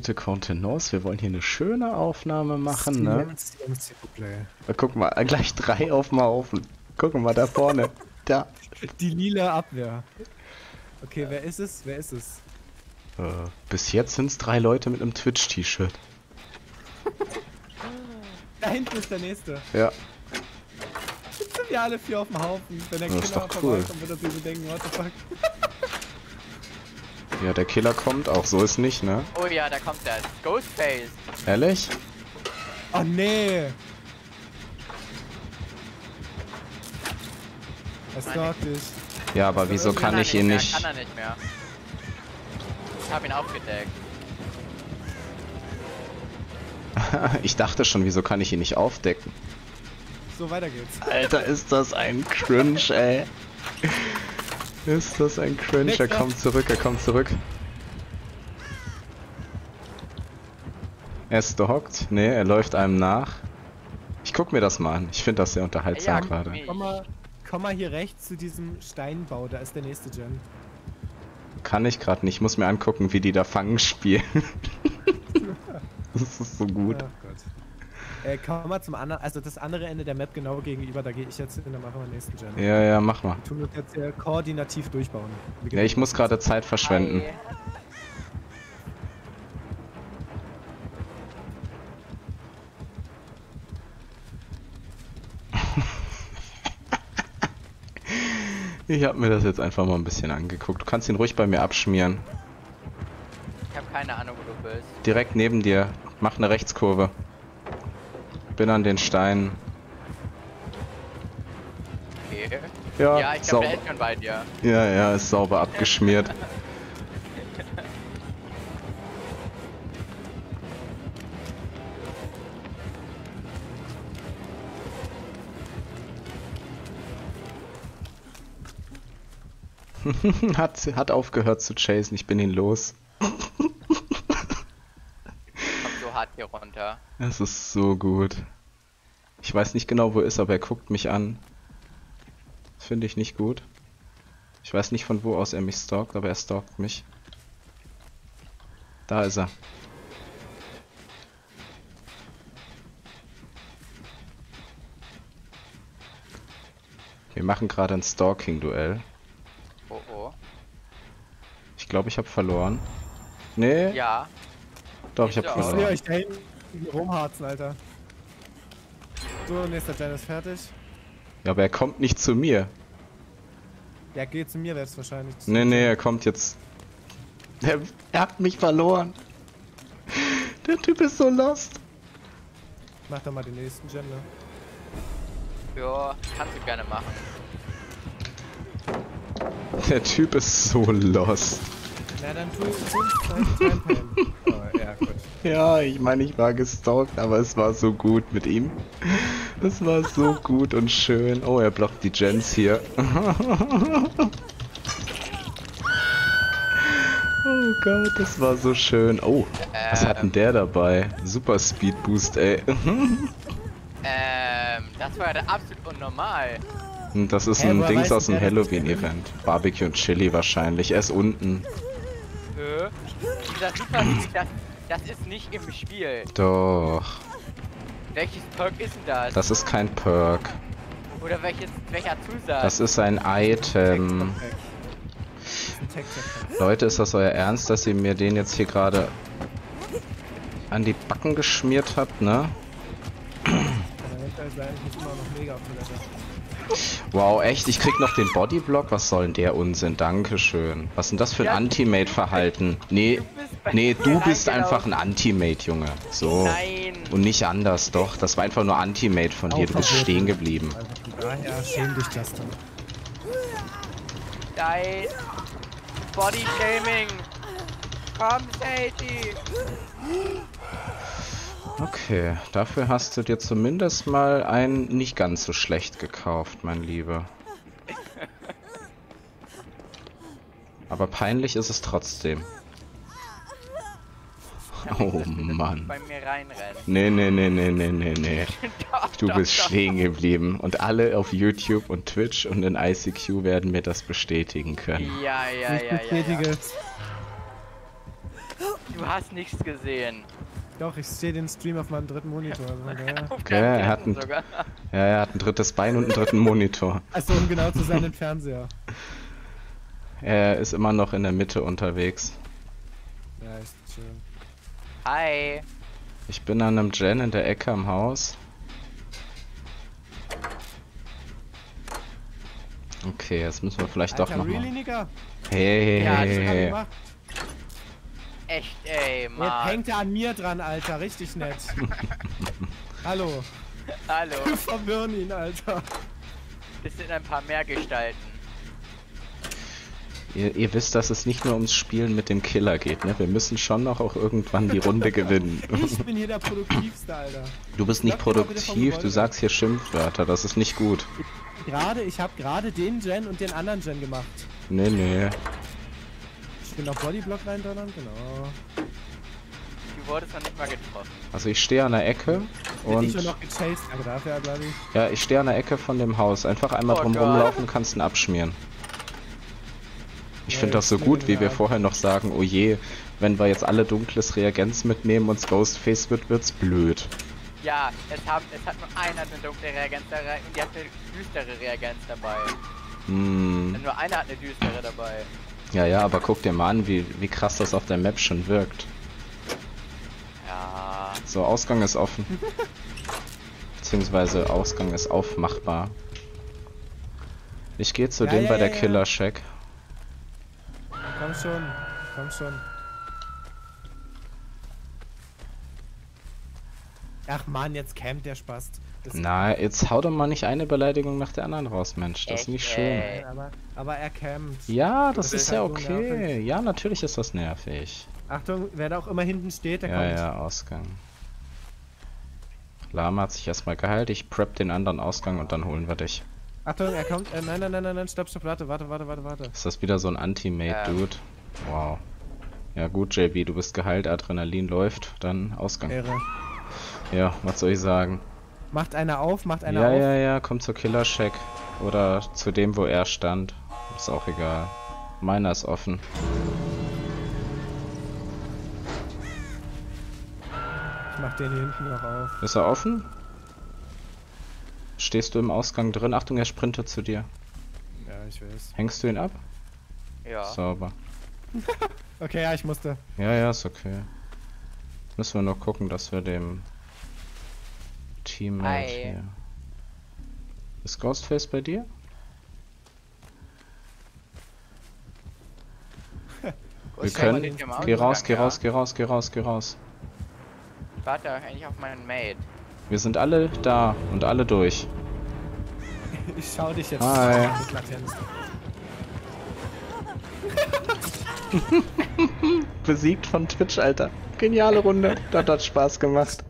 Bitte Contenance, wir wollen hier eine schöne Aufnahme machen, ne? Da guck mal, gleich drei auf dem Haufen. Guck mal da vorne. da. Die lila Abwehr. Okay, wer ist es? Wer ist es? Äh, bis jetzt sind es drei Leute mit einem Twitch-T-Shirt. da hinten ist der nächste. Ja. Jetzt sind wir alle vier auf dem Haufen. Wenn der Das Killer cool. vorbeikommt, wird er sich so denken, what the fuck. Ja, der Killer kommt, auch so ist nicht, ne? Oh ja, da kommt der. Ghostface. Ehrlich? Oh nee! Er stalkt dich. Ja, aber wieso kann er ich ihn mehr, nicht... Kann er nicht mehr. Ich hab ihn aufgedeckt. ich dachte schon, wieso kann ich ihn nicht aufdecken? So, weiter geht's. Alter, ist das ein Cringe, ey. Ist das ein Cringe? Er kommt zurück, er kommt zurück. Er stalkt? Ne, er läuft einem nach. Ich guck mir das mal an. Ich finde das sehr unterhaltsam Ja, gerade. Komm mal, komm mal hier rechts zu diesem Steinbau, da ist der nächste Gen. Kann ich gerade nicht. Ich muss mir angucken, wie die da Fangen spielen. das ist so gut. Ach Gott. Äh, komm mal zum anderen, also das andere Ende der Map genau gegenüber, da gehe ich jetzt hin, dann machen wir den nächsten Gen. Ja, ja, mach mal. Wir tun das jetzt hier koordinativ durchbauen. Ja, ich muss gerade Zeit verschwenden. Hi. Ich habe mir das jetzt einfach mal ein bisschen angeguckt. Du kannst ihn ruhig bei mir abschmieren. Ich hab keine Ahnung, wo du bist. Direkt neben dir. Mach eine Rechtskurve. Bin an den Steinen. Okay. Ja, Ja, ich glaube, der ist schon bei dir. Ja, ja, ist sauber abgeschmiert. hat, hat aufgehört zu chasen, ich bin ihn los. Kommt so hart hier runter. Es ist so gut. Ich weiß nicht genau, wo er ist, aber er guckt mich an. Das finde ich nicht gut. Ich weiß nicht, von wo aus er mich stalkt, aber er stalkt mich. Da ist er. Wir machen gerade ein Stalking-Duell. Oh oh. Ich glaube, ich habe verloren. Nee, Ja. doch, ich habe Ja. Ich sehe verloren. euch da hinten rumharzen, Alter. So, nächster Gen ist fertig. Ja, aber er kommt nicht zu mir. Ja, geht zu mir jetzt wahrscheinlich. Nee, nee, er kommt jetzt. Er, er hat mich verloren. Der Typ ist so lost. Mach doch mal den nächsten Gen, ne? Ja, kannst du gerne machen. Der Typ ist so lost. Na, dann tu tu Time Oh, ja, gut. Ja, ich meine, ich war gestalkt, aber es war so gut mit ihm. Es war so gut und schön. Oh, er blockt die Gens hier. Oh Gott, das war so schön. Oh, was hat denn der dabei? Super Speed Boost, ey. Ähm, das war ja der absolut unnormal. Und Das ist ein woher Dings aus dem Halloween-Event. Barbecue und Chili wahrscheinlich. Er ist unten. Hä? Dieser Super das, das ist nicht im Spiel. Doch. Welches Perk ist denn das? Das ist kein Perk. Oder welches, welcher Zusatz? Das ist ein Item. Tech-Tech. Das ist ein Tech-Tech. Leute, ist das euer Ernst, dass ihr mir den jetzt hier gerade an die Backen geschmiert habt, ne? Wow, echt? Ich krieg noch den Bodyblock? Was soll denn der Unsinn? Dankeschön. Was ist denn das für ein Ja, Anti-Mate-Verhalten? Nee, bist nee, du bist reingelaufen. einfach ein Anti-Mate, Junge. So. Nein. Und nicht anders, doch. Das war einfach nur Anti-Mate von dir. Du bist stehen geblieben. Daher schäm dich, Justin. Nein. Body Shaming. Komm, Sadie. Okay, dafür hast du dir zumindest mal ein nicht ganz so schlecht gekauft, mein Lieber. Aber peinlich ist es trotzdem. Oh Mann. Bei mir reinrennen. Nee, nee, nee, nee, nee, nee, nee. Du bist stehen geblieben. Und alle auf YouTube und Twitch und in ICQ werden mir das bestätigen können. Ja, ja, ich ja, ja, bestätige ja. du hast nichts gesehen. Doch, ich sehe den Stream auf meinem dritten Monitor. Also, ja. Ja, er hat dritten ein- sogar. Ja, er hat ein drittes Bein und einen dritten Monitor. Also um genau zu sein, den Fernseher. Er ist immer noch in der Mitte unterwegs. Ja, ist schön. Hi. Ich bin an einem Gen in der Ecke am Haus. Okay, jetzt müssen wir vielleicht doch Alter, noch really, mal. Nigga? Hey, hey, Ja, hey, hey, hat er hey. gemacht? Echt, ey, Jetzt Mann. hängt er an mir dran, Alter. Richtig nett. Hallo. Hallo. Wir verwirren ihn, Alter. Das sind ein paar mehr Gestalten. Ihr, ihr wisst, dass es nicht nur ums Spielen mit dem Killer geht, ne? Wir müssen schon noch auch irgendwann die Runde gewinnen. Ich bin hier der Produktivste, Alter. Du bist nicht produktiv, du sagst hier Schimpfwörter, das ist nicht gut. Gerade, ich habe gerade den Gen und den anderen Gen gemacht. Nee, nee. Ich bin auf Bodyblock reindonnern, genau. Du wurdest noch nicht mal getroffen. Also ich stehe an der Ecke Und ich bin noch gechased, danke dafür, glaube ich. ja, ich stehe an der Ecke von dem Haus. Einfach einmal Oh drum Gott. rumlaufen, kannst ihn abschmieren. Ich Ja, finde das so gut, wie wir vorher noch sagen, oh je, wenn wir jetzt alle dunkles Reagenz mitnehmen und Ghostface wird, wird's blöd. Ja, es, haben, es hat nur einer eine dunkle Reagenz dabei und die hat eine düstere Reagenz dabei. Hm. Nur einer hat eine düstere dabei. Ja, ja, aber guck dir mal an, wie, wie krass das auf der Map schon wirkt. Ja. So, Ausgang ist offen. Beziehungsweise Ausgang ist aufmachbar. Ich gehe zu Ja, dem ja, bei ja, der ja. Killer-Check. Komm schon, komm schon. Ach man, jetzt campt der Spast. Das Na, jetzt hau doch mal nicht eine Beleidigung nach der anderen raus, Mensch. Das ist nicht schön. aber, aber er campt. Ja, das Das ist ja halt okay. nervig. Ja, natürlich ist das nervig. Achtung, wer da auch immer hinten steht, der Ja, kommt. ja, Ausgang. Lama hat sich erstmal geheilt. Ich prep den anderen Ausgang und dann holen wir dich. Achtung, er kommt. Äh, nein, nein, nein, nein, nein, stopp, stopp, warte, warte, warte, warte, warte. Ist das wieder so ein Ja. Anti-Mate-Dude? Wow. Ja gut, JB, du bist geheilt, Adrenalin läuft, dann Ausgang. Ehre. Ja, was soll ich sagen? Macht einer auf, macht einer Ja, auf. ja, ja, komm zur Killer-Check. Oder zu dem, wo er stand. Ist auch egal. Meiner ist offen. Ich mach den hier hinten noch auf. Ist er offen? Stehst du im Ausgang drin? Achtung, er sprintet zu dir. Ja, ich weiß. Hängst du ihn ab? Ja. Sauber. Okay, ja, ich musste. Ja, ja, ist okay. Müssen wir nur gucken, dass wir dem Teammate Hi. hier. Ist Ghostface bei dir? Wir können. jemand im Geh raus, geh raus, geh raus, geh raus, geh raus. Warte eigentlich auf meinen Mate. Wir sind alle da und alle durch. Ich schau dich jetzt Hi. Besiegt von Twitch, Alter. Geniale Runde. Das hat Spaß gemacht.